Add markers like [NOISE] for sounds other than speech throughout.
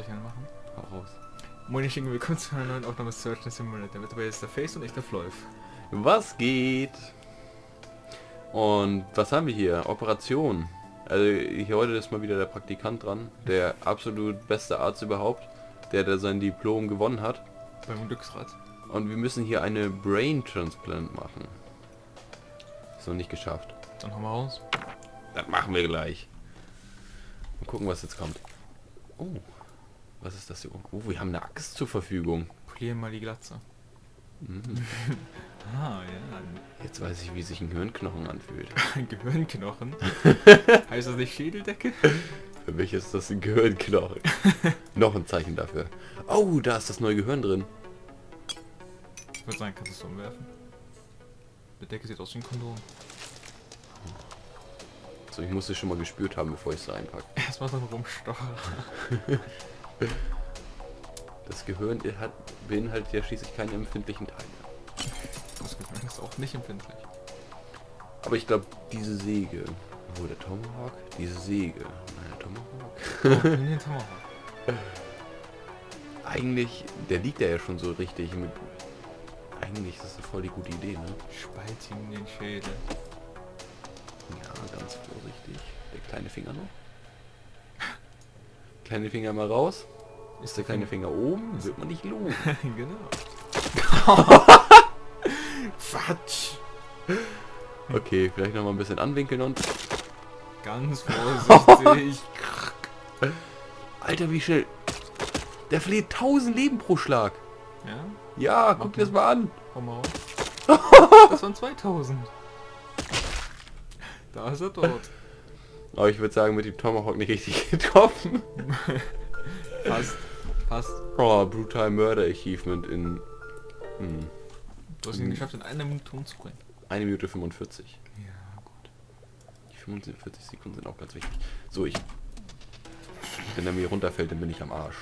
soll ich eine machen? Hau raus. Moin, ich willkommen zu einer neuen Aufnahme Search and Simulator. Mit dabei ist der Face und ich der Floif. Was geht? Und was haben wir hier? Operation. Also hier heute ist mal wieder der Praktikant dran. Der absolut beste Arzt überhaupt. Der, der sein Diplom gewonnen hat. Beim Glücksrad. Und wir müssen hier eine Brain Transplant machen. Ist noch nicht geschafft. Dann hauen wir raus. Das machen wir gleich. Mal gucken, was jetzt kommt. Oh, was ist das hier? Oh, wir haben eine Axt zur Verfügung. Polieren mal die Glatze. Mhm. [LAUGHS] Ah, ja. Jetzt weiß ich, wie sich ein Gehirnknochen anfühlt. Ein [LAUGHS] Gehirnknochen. [LAUGHS] heißt das nicht Schädeldecke? Für mich ist das ein Gehirnknochen. Noch ein Zeichen dafür. Oh, da ist das neue Gehirn drin. Ich würde sagen, kannst du es umwerfen. Die Decke sieht aus wie ein Kondom. So, ich muss es schon mal gespürt haben, bevor ich es reinpacke. Erstmal so ein Rumstocher. [LAUGHS] Das Gehirn hat, beinhaltet ja schließlich keine empfindlichen Teile. Das Gehirn ist auch nicht empfindlich. Aber ich glaube, diese Säge... Wo der Tomahawk? Diese Säge. Nein, der Tomahawk. Oh, [LAUGHS] nee, Tomahawk. Eigentlich, der liegt ja schon so richtig mit... Eigentlich ist das eine voll die gute Idee, ne? Spalt ihm den Schädel. Ja, ganz vorsichtig. Der kleine Finger noch. Kleine Finger mal raus. Ist der kleine Finger oben, wird man nicht loben. [LAUGHS] genau. [LAUGHS] Quatsch. Okay, vielleicht noch mal ein bisschen anwinkeln und... Ganz vorsichtig. [LAUGHS] Alter, wie schnell... Der verliert 1000 Leben pro Schlag. ja, Ja, guck dir das mal an. hau mal raus. Das waren 2000. Da ist er tot. Aber ich würde sagen, mit dem Tomahawk nicht richtig [LAUGHS] getroffen. Fast. Fast. Oh, Brutal Murder Achievement in... Hm, Du hast ihn geschafft, in einer Minute umzubringen. 1 Minute 45. Ja, gut. Die 45 Sekunden sind auch ganz wichtig. So, ich... Wenn er mir runterfällt, dann bin ich am Arsch.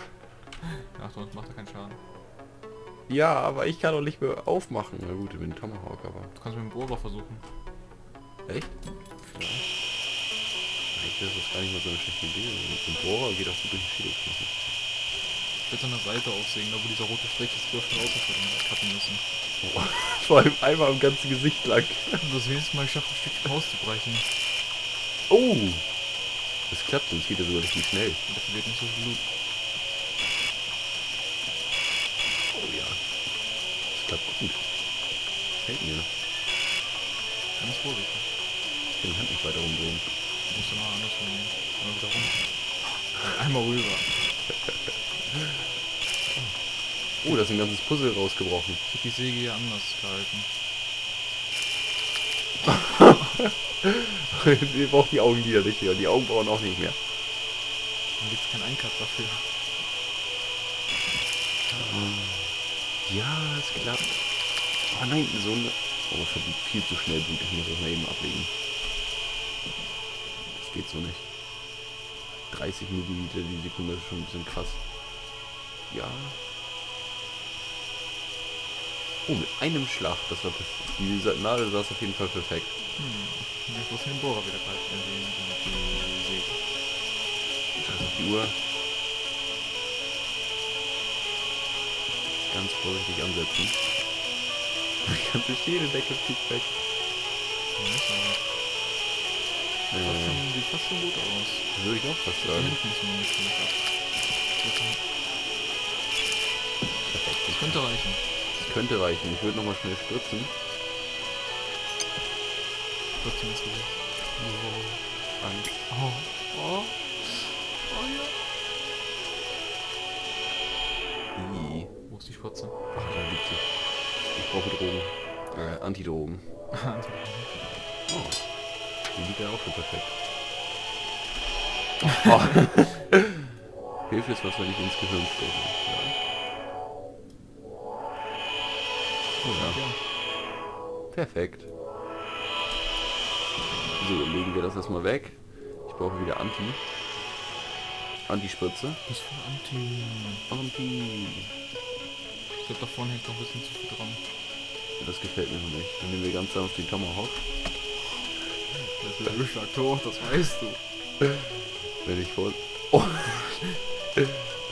Ach, sonst macht er keinen Schaden. Ja, aber ich kann doch nicht mehr aufmachen. Na gut, ich bin Tomahawk, aber... Du kannst mit dem Bohrer versuchen. Echt? Vielleicht. Eigentlich ist das gar nicht mal so eine schlechte Idee. Mit dem Bohrer geht auch so durch den Schädel knacken. Ich will so eine Seite aussägen, da wo dieser rote Strich ist, wo schon Auto cutten müssen. Oh, [LAUGHS] vor allem einmal am ganzen Gesicht lang. Du hast wenigstens mal geschafft, ein Stückchen auszubrechen. Oh! Das klappt, sonst geht das sogar richtig schnell. Und dafür wird nicht so viel Blut. Oh ja. Das klappt gut. Fällt mir. Ganz vorsichtig. Ich kann die Hand nicht weiter rumdrehen. Du musst immer anders nehmen. Einmal wieder runter. Einmal rüber. Oh, da ist ein ganzes Puzzle rausgebrochen. Ich hab die Säge ja anders gehalten. [LAUGHS] Wir brauchen die Augenlider nicht mehr. und Die Augenbrauen auch nicht mehr. Dann gibt's keinen Einkauf dafür. Ja, es klappt. Oh nein, so eine... Oh, es verdient viel zu schnell Blut. Ich muss das mal eben ablegen. Geht so nicht. 30 Milliliter die Sekunde ist schon ein bisschen krass. Ja. Oh, mit einem Schlag. Das war perfekt. Die Nadel saß auf jeden Fall perfekt. Hm. Jetzt muss ich den Bohrer wieder äh, Die, die, die Säge. Scheiß auf die Uhr. Ganz vorsichtig ansetzen. Die ganze Schädeldecke fliegt weg. Ja, ist fast schon gut aus. würde ich auch fast Da sagen. hinten müssen wir nicht mehr ab. Perfekt. Das könnte reichen. Das könnte reichen. Ich würde nochmal schnell spritzen. Trotzdem ins Gesicht. Angst. Oh. Oh. Oh ja. I. Wo ist die Spotze? Ach, da liegt sie. Ich brauche Drogen. Äh, Antidrogen. [LAUGHS] Oh. Die liegt ja auch schon perfekt. [LAUGHS] Oh. Hilfe ist was, wenn ich ins Gehirn stoße. Ja. Oh ja. Perfekt. So, legen wir das erstmal weg. Ich brauche wieder Anti. Antispritze. Das für Anti. Anti. Ich glaube, da vorne hängt noch ein bisschen zu viel dran. Das gefällt mir noch nicht. Dann nehmen wir ganz sanft den Tomahawk. Das ist Beschlag hoch, das weißt du. [LAUGHS] Wenn ich vor... [LAUGHS] Oh.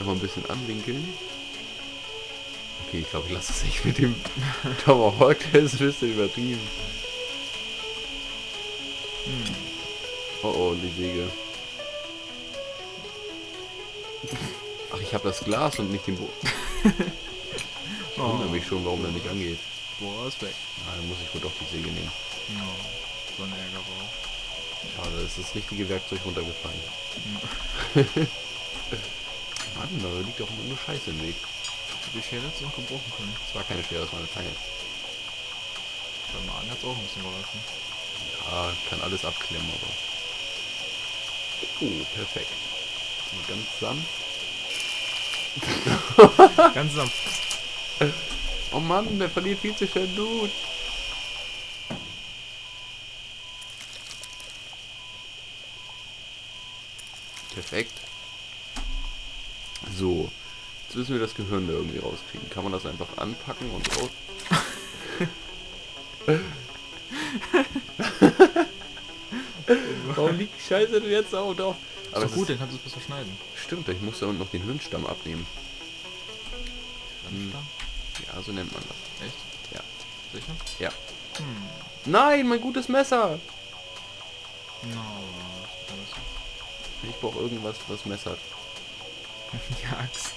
Mal ein bisschen anwinkeln. Okay, ich glaube, ich lasse es nicht mit dem [LAUGHS] Tomahawk, der ist ein bisschen übertrieben. Hm. Oh oh, die Säge. Ach, ich habe das Glas und nicht den Boden. [LAUGHS] Ich Oh. wundere mich schon, warum der nicht angeht. Boah, ist weg. Na, dann muss ich wohl doch die Säge nehmen. Ja, so ein Ärgerbau. Schade, ist das richtige Werkzeug runtergefallen. [LAUGHS] Mann, da liegt doch immer nur Scheiße im Weg. Die Schere hätte es noch gebrochen können. Das war keine Schere, das war eine Zange. Beim Magen hat es auch ein bisschen geholfen. Ja, kann alles abklemmen, aber... Oh, perfekt. Und ganz sanft. [LAUGHS] Ganz sanft. Oh Mann, der verliert viel zu schnell Blut. Perfekt. So. Jetzt müssen wir das Gehirn da irgendwie rauskriegen. Kann man das einfach anpacken und raus... Warum liegt die Scheiße denn jetzt auch drauf? Aber es gut, dann kannst du es besser schneiden. Stimmt, ich muss da unten noch den Hirnstamm abnehmen. Hm. Dann Ja, so nennt man das. Echt? Ja. Sicher? Ja. Hm. Nein, mein gutes Messer! No. Ich brauche irgendwas, was messert. [LAUGHS] Die Axt.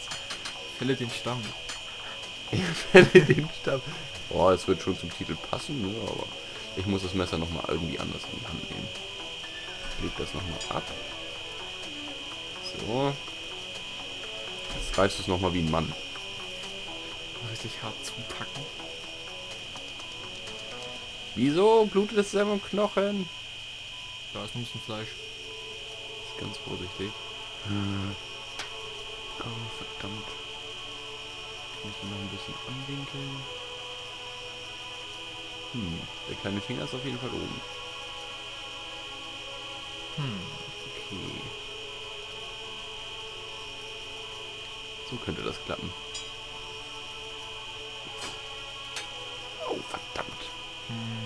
Fälle den Stamm. [LAUGHS] Ich fälle den Stab. Boah, es wird schon zum Titel passen, ne? aber ich muss das Messer nochmal irgendwie anders in die Hand nehmen. Leg das nochmal ab. So. Jetzt reißt du es nochmal wie ein Mann. Richtig hart zupacken. Wieso blutet es selber im Knochen? Da ist ein bisschen Fleisch. Ganz vorsichtig. Hm. Oh, verdammt. Ich muss ihn noch ein bisschen anwinkeln. Hm, der kleine Finger ist auf jeden Fall oben. Hm. Okay. So könnte das klappen. Oh, verdammt. Hm.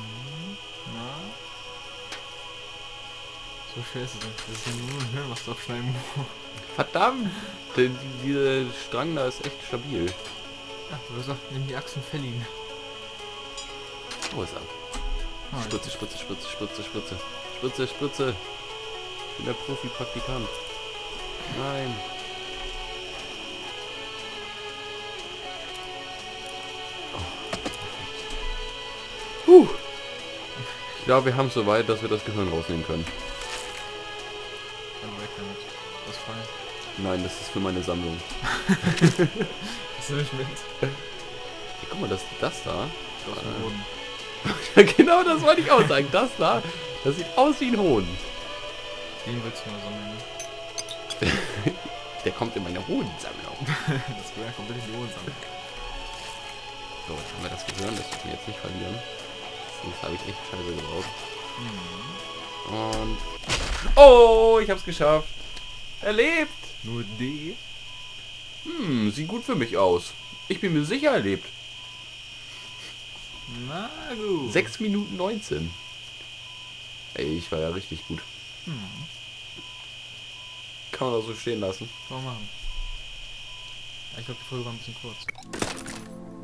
So schwer ist es nicht. Das ist ja nur ein Hirn, was du abschneiden musst. Verdammt! Der, die, dieser Strang da ist echt stabil. Ja, du hast gesagt, nimm die fäll ihn. Wo ist er? Ah, Spritze, Spritze, Spritze, Spritze, Spritze. Spritze, Spritze. Ich bin der Profi-Praktikant. Nein. Oh, Puh. Ich glaube, wir haben es soweit, dass wir das Gehirn rausnehmen können. Das fein. Nein, das ist für meine Sammlung. [LAUGHS] Das nehme ich mit. Hey, guck mal, das, das da. Boden. [LAUGHS] Ja, genau das wollte ich auch sagen. Das da, das sieht aus wie ein Hohn. Den willst du mal sammeln. [LAUGHS] Der kommt in meine Hohnsammlung. Das wäre komplett in die Ohren sammeln. So, jetzt haben wir das Gehirn, das dürfen wir jetzt nicht verlieren. Sonst habe ich echt Scheiße gebaut. Hm. Und... Oh, ich hab's geschafft. Er lebt. Nur D? Hm, sieht gut für mich aus. Ich bin mir sicher, er lebt. Na gut. 6 Minuten 19. Ey, ich war ja richtig gut. Hm. Kann man das so stehen lassen. Kann man machen. Ja, Ich glaube, die Folge war ein bisschen kurz.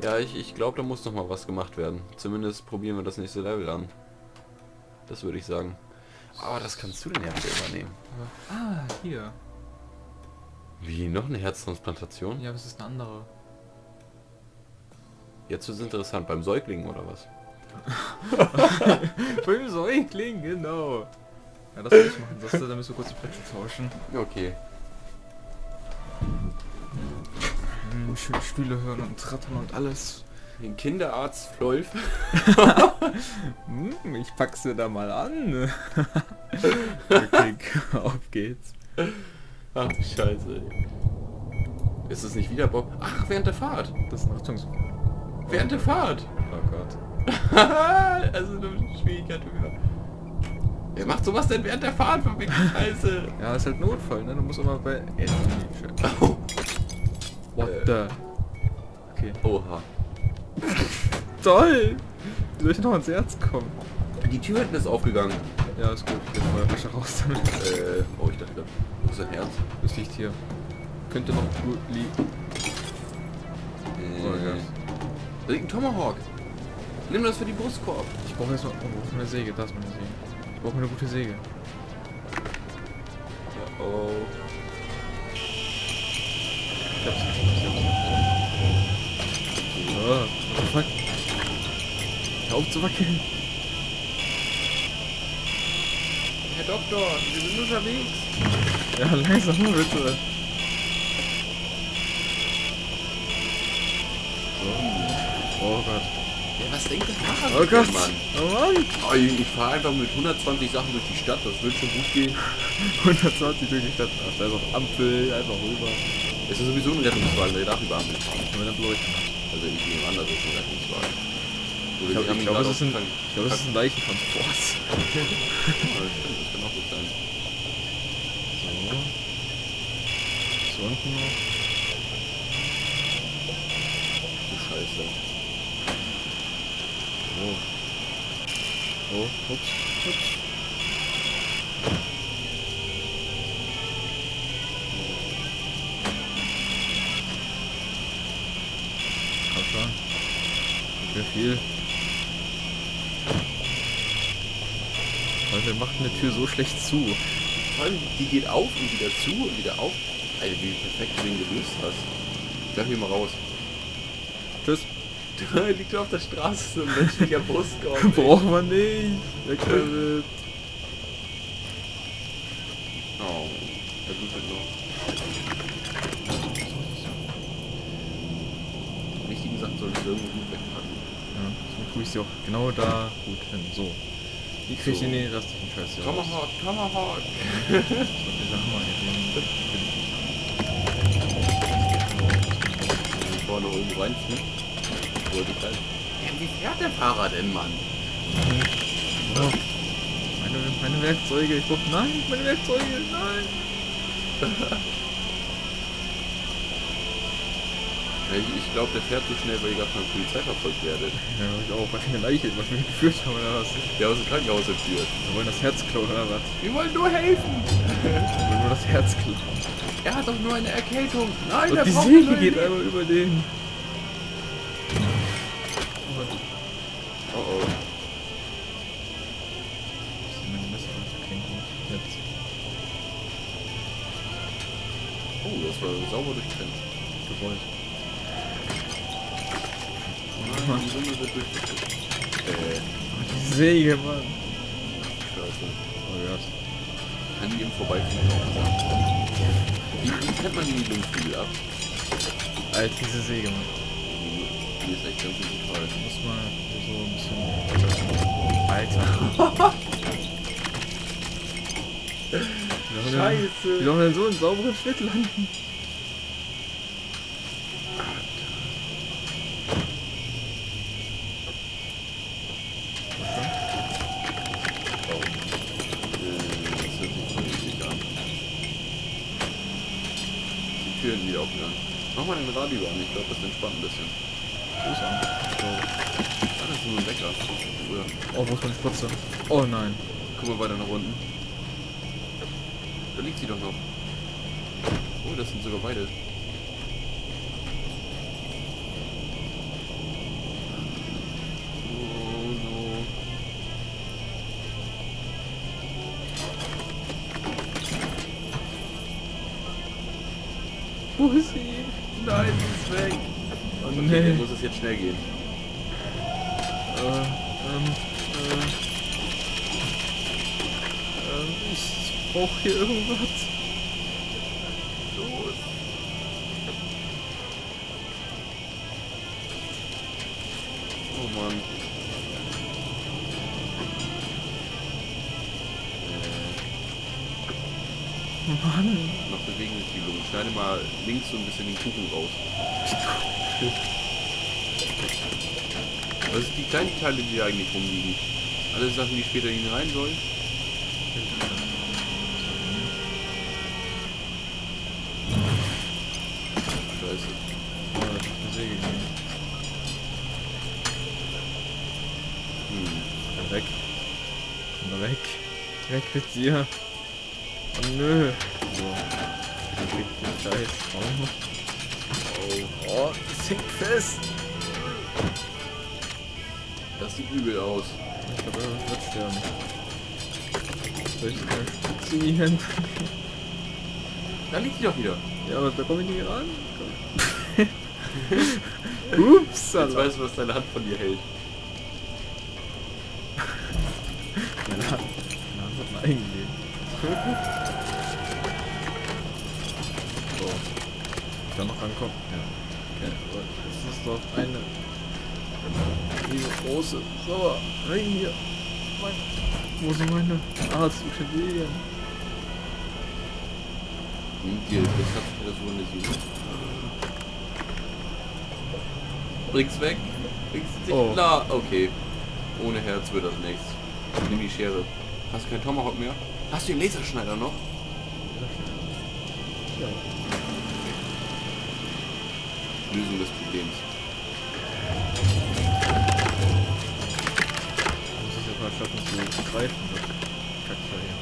Ja, ich, ich glaube, da muss noch mal was gemacht werden. Zumindest probieren wir das nächste Level an. Das würde ich sagen. Aber das kannst du denn ja wieder übernehmen. Ah, hier. Wie, noch eine Herztransplantation? Ja, aber es ist eine andere. Jetzt wird es interessant. Beim Säugling oder was? [LAUGHS] Beim Säugling, genau. Ja, das will ich machen. Das, da müssen wir kurz die Plätze tauschen. Okay. Hm, schöne Stühle hören und rattern und alles. Den Kinderarzt Flolf. [LAUGHS] Hm, ich pack's dir da mal an. [LAUGHS] okay, auf geht's. Ach, scheiße. Ist es nicht wieder Bob? Ach, während der Fahrt. Das ist ein Achtungs... Während der Fahrt. Oh Gott. [LAUGHS] also eine Schwierigkeit höher. Wer macht sowas denn während der Fahrt? Verfickte Scheiße. Ja, ist halt Notfall, ne? Du musst immer bei... Oh. What Äh. the... Okay. Oha. [LAUGHS] Toll! Wie soll ich noch ans Herz kommen? Die Tür hinten ist aufgegangen. Ja, ist gut. Bin Feuerflasche raus damit. Äh, oh, ich dachte, wo ist dein Herz? Das liegt hier. Könnte noch gut liegen. Oh, ja. Äh, da liegt ein Tomahawk. Nimm das für die Brustkorb. Ich brauche jetzt mal. Oh, meine Säge? Da ist meine Säge. Ich brauche eine gute Säge. Oh, oh. Fuck? Hör auf zu wackeln. Herr Doktor, wir sind unterwegs. Ja, langsam bitte. So. Oh Gott. Ja, was denkt der Fahrer? Oh Gott. Mann? Oh Mann. Oh, ich ich fahre einfach mit 120 Sachen durch die Stadt, das wird schon gut gehen. [LAUGHS] 120 durch die Stadt. Ach, da ist auf Ampel, einfach rüber. Es ist sowieso ein Rettungswagen, der darf über Ampel fahren. Wenn dann beleuchten. Also ich nehme an, das ist ein Rettungswagen. Ich glaube, glaub, es ist ein, ich glaub, ist ein Leichentransport. [LAUGHS] Das kann auch gut sein. So. So unten noch. Du Scheiße. Oh. Oh, ups, ups. Komm schon. Nicht mehr viel. Weil wir macht eine Tür so schlecht zu. Vor allem, die geht auf und wieder zu und wieder auf. Alter, wie perfekt du den gelöst hast. Ich darf hier mal raus. Tschüss. Da [LAUGHS] liegt auf der Straße so ein menschlicher Brustkorb. [LAUGHS] Braucht man nicht. Weg damit. Oh, der blutet noch. Die wichtigen Sachen solltest du irgendwo gut wegpacken. Ja, so tue ich sie auch genau da gut hin. So. Wie kriege ich So. denn den restlichen Scheiß hier? Tomahawk, Tomahawk. So, diese Hammer hier. Den vorne noch irgendwo reinziehen. Wollte ich halt. Ja, wie fährt der Fahrer denn, Mann? Oh. Meine, meine Werkzeuge. Ich brauch. Nein, meine Werkzeuge. Nein. [LAUGHS] Ja, ich ich glaube, der fährt so schnell, weil ihr gerade von der Polizei verfolgt werdet. Ja, ich auch. Weil wir eine Leiche, was wir geführt haben oder was? Der aus dem Krankenhaus entführt. Wir wollen das Herz klauen oder was? Wir wollen nur helfen. Wir wollen nur das Herz klauen. Er hat doch nur eine Erkältung. Nein, Und der die braucht Säge geht einmal über den. Oh oh. Das ist meine Messer. Okay, gut. Jetzt. Oh, das war sauber durchtrennt. Gewollt. Nein, die Summe wird durchgetrennt. Äh, Oh, die Säge, Mann. scheiße. Oh Gott. Kann die im Vorbeifliegen auch. Wie, wie trennt man die Niedlungsflügel ab? Alter, diese Säge, Mann. Die, die ist echt ganz toll. Muss mal so ein bisschen. Alter. [LAUGHS] Denn- Wie soll man denn so einen sauberen Schnitt landen? Oh. Äh, das hört sich schon eklig an. Die Türen wieder aufgegangen. An, ich glaube, das entspannt ein bisschen. Fuß an. Ah, das ist nur ein Wecker. Oh, wo ist meine Spritze? Oh nein. guck mal weiter nach unten. Da liegt sie doch noch. Oh, das sind sogar beide. Oh no. Wo ist sie? Nein, sie ist weg. Oh Okay, nee. dann muss es jetzt schnell gehen. Äh, ähm, äh. Ähm, ich brauch hier irgendwas. Los. Oh Mann. Äh, Mann. noch bewegen sich die Lungen. Schneide mal links so ein bisschen den Kuchen raus. Was sind die kleinen Teile, die hier eigentlich rumliegen? Alle Sachen, die später hinein sollen? Scheiße. Oh, da ist eine Säge gegangen. Hm. Weg. Komm da weg. Weg mit dir. Oh nö. Scheiß. Oh. Oh, das hängt fest. Das sieht übel aus. Ich glaube, er wird sterben. Soll ich ziehen? Da liegt die doch wieder. Ja, aber da komme ich nicht ran. [LAUGHS] Ups, Jetzt Alter. weißt du, was deine Hand von dir hält. Meine Hand, meine Hand hat ein Eigenleben. Rankommen. Ja. Okay, das ist doch eine diese große. So, rein hier. Mein, wo sind meine Arztutensilien? Dir, das hat eine Süße. Bring's weg. Bring's Oh. klar. Okay. Ohne Herz wird das nichts. Nimm die Schere. Hast du keinen Tomahawk mehr? Hast du den Laserschneider noch? Ja. Problems. Muss ich jetzt mal schaffen zu greifen, das Kackteil hier.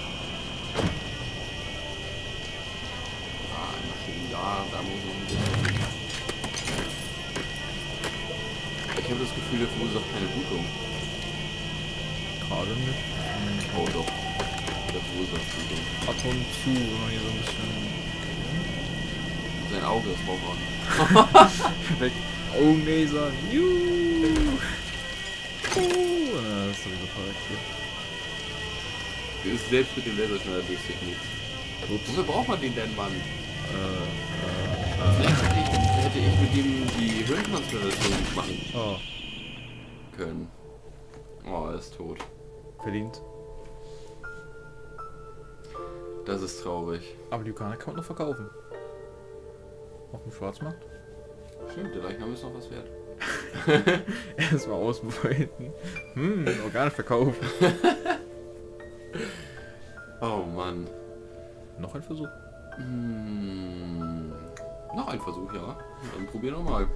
Ah, Maschinen, da, da muss ich ein. Ich habe das Gefühl, der verursacht keine Blutung. Gerade nicht. Oh doch. Der verursacht Blutung. Ab und zu, wenn man hier so ein bisschen Sein Auge ist Rauchern. [LAUGHS] weg. Augenlasern. Juhu. Uh, das ist sowieso verreckt hier. Selbst mit dem Laserschneider löst sich nichts. Ups. Wofür braucht man den denn, Mann? Äh, äh, Vielleicht hätte ich, mit dem die Hirntransplantation machen äh. Oh, können. Oh, er ist tot. verdient. Das ist traurig. Aber die Yucana kann man noch verkaufen. Auf dem Schwarzmarkt? Stimmt, der Leichnam ist noch was wert. [LAUGHS] Erstmal ausbeuten. Hm, Organe verkaufen. [LAUGHS] Oh Mann. Noch ein Versuch. Hm, noch ein Versuch, ja. Dann probier nochmal.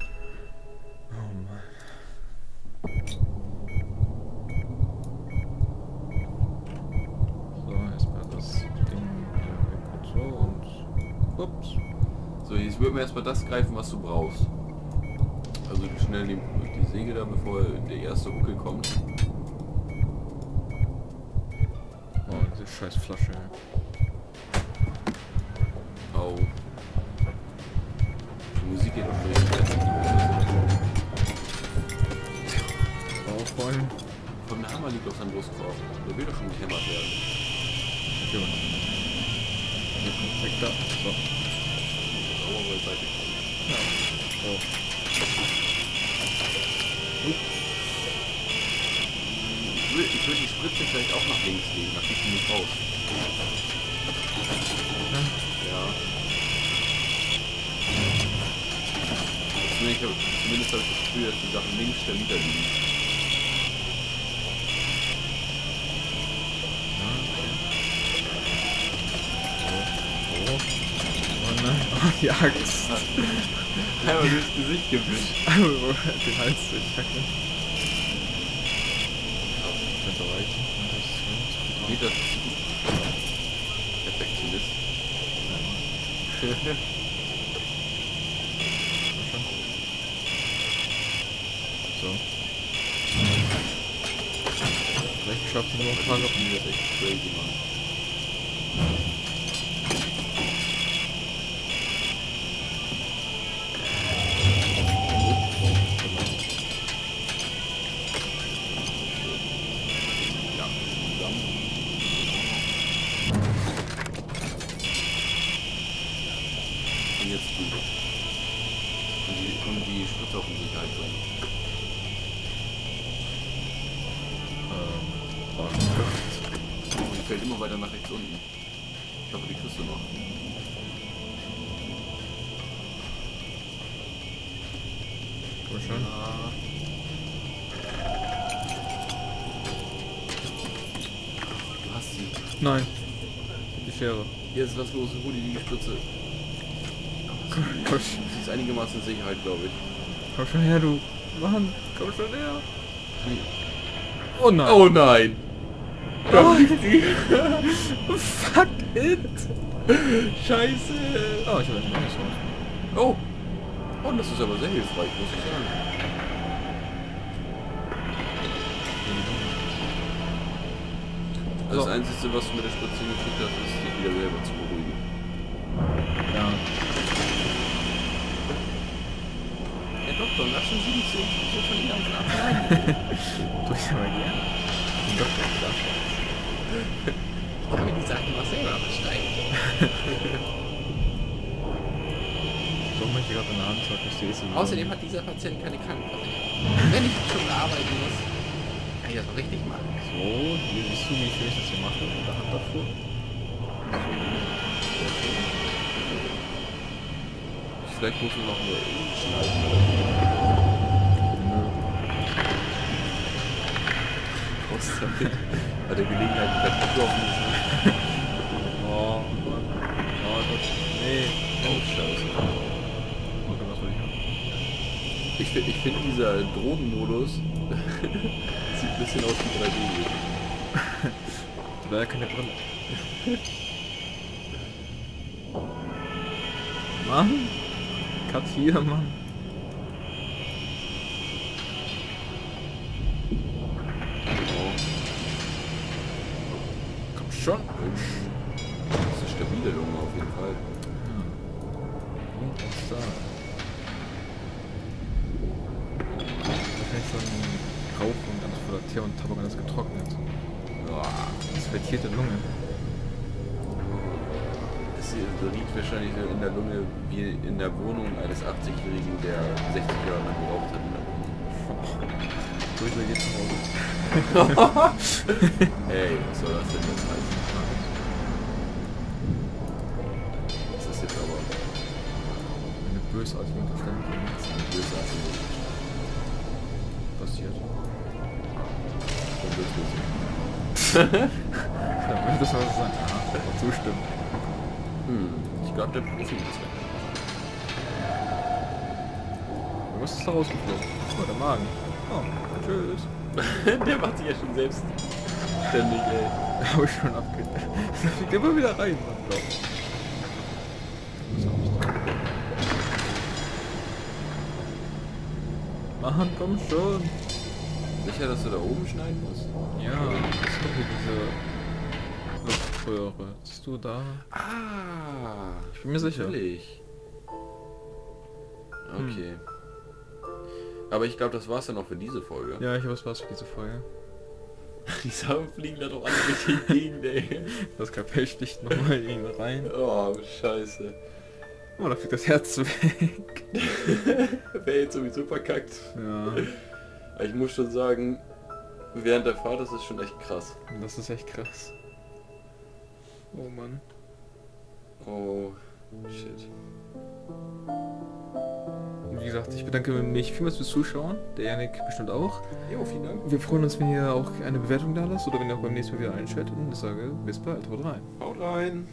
Wir erstmal das greifen, was du brauchst. Also schnell die, die Säge da, bevor der erste Huckel kommt. Oh, diese scheiß Flasche. Oh. Die Musik geht auch besser. Aufräumen. Von der Hammer liegt auf seinem Brustkorb. Der will doch schon gehämmert werden. Gut. Weg da. So. Sauer beiseite kommen. Ja. So. Ich würde würd die Spritze vielleicht auch nach links legen, nach hinten nicht raus. Ja. Zumindest habe ich das Gefühl, dass die Sachen links stabiler liegen. Oh. Oh nein. Oh, die Axt. Einmal durchs Gesicht gewischt. [LAUGHS] Den Hals durchhacken. Könnte reichen. Das Geht das? Perfektionist. So. Vielleicht schaffen wir noch ein paar Das ist echt crazy, Mann. Ja, zusammen. Und jetzt du. Und die, und die Spritze auch in Sicherheit bringen. Ähm, oh, Und die fällt immer weiter nach rechts unten. Ich hoffe, die kriegst du noch. Komm schon. Du hast sie. Nein. Die Schere. Jetzt lass los, hol dir die Spritze. Sie ist einigermaßen in Sicherheit, glaube ich. komm schon her, du. Mann, komm schon her. Oh nein. Oh nein! Oh, [LAUGHS] fuck it. Scheiße. Oh, ich habe ein neues. Oh. Oh, das ist aber sehr hilfreich, muss ich sagen. Also So. das Einzige, was du mit der Station gekriegt hast, ist, dich wieder selber zu beruhigen. Ja. Herr Doktor, lassen Sie mich so, so von Ihnen ganz allein. Tu ich aber gerne. Den Doktor klar. Ich kann mir die Sachen mal selber beschreiben. So [LAUGHS] möchte ich gerade in der Hand ich sehe es. Außerdem hat dieser Patient keine Krankenversicherung. Wenn ich schon arbeiten muss, ich das richtig machen. So, hier siehst du, wie schön ich das hier mache, mit der Hand davor. Vielleicht muss man noch nur schneiden. Nö. Raus damit. Bei der Gelegenheit die Kartoffel auf den Oh, Mann. Oh Gott. Nee. Oh, scheiße. Okay, was will ich haben? Ich, fi- ich finde dieser Drohnenmodus [LAUGHS] ein bisschen aus wie 3D. Leider keine Brille. Mann! Cut hier, Mann. Komm schon. das ist eine stabile Lunge auf jeden Fall. Und was da? Wahrscheinlich schon Rauch und ganz voller Teer und Tabak alles getrocknet. Vertierte Lunge. Das riecht wahrscheinlich so in der Lunge wie in der Wohnung eines 80-Jährigen, der 60 Jahre lang geraucht hat. in der Wohnung. Grüße geht nach Hause. Hey, was soll das denn jetzt heißen? Das ist jetzt aber Eine bösartige Unterstellung das ist eine bösartige passiert. Schon bösartig. [LAUGHS] Würde das mal so sein. Aber zustimmen. Hm, ich glaube, der Profi ist weg. Was ist da rausgeflogen? Oh, der Magen. Oh, tschüss. [LAUGHS] der macht sich ja schon selbst ständig, ey. [LAUGHS] Hab ich schon abge... Da fliegt immer wieder rein, Mann, glaub ich. Mann, komm schon. Sicher, dass du da oben schneiden musst? Ja, das ist doch hier diese Luftröhre. Siehst du da? Ah, Ich bin mir sicher. Natürlich. Okay. Aber ich glaube, das war's dann auch für diese Folge. Ja, ich habe was für diese Folge. [LAUGHS] Die Sachen fliegen da doch alle durch die Gegend, ey. Das Kapell sticht nochmal in ihn rein. Oh, scheiße. Oh, da fliegt das Herz weg. [LAUGHS] Wäre jetzt sowieso verkackt. Ja, Aber ich muss schon sagen, während der Fahrt ist es schon echt krass. das ist echt krass. Oh Mann. Oh, shit. Wie gesagt, ich bedanke mich vielmals fürs Zuschauen. Der Janik bestimmt auch. Jo, vielen Dank. Wir freuen uns, wenn ihr auch eine Bewertung da lasst oder wenn ihr auch beim nächsten Mal wieder einschaltet. Und ich sage, bis bald. Haut rein. Haut rein.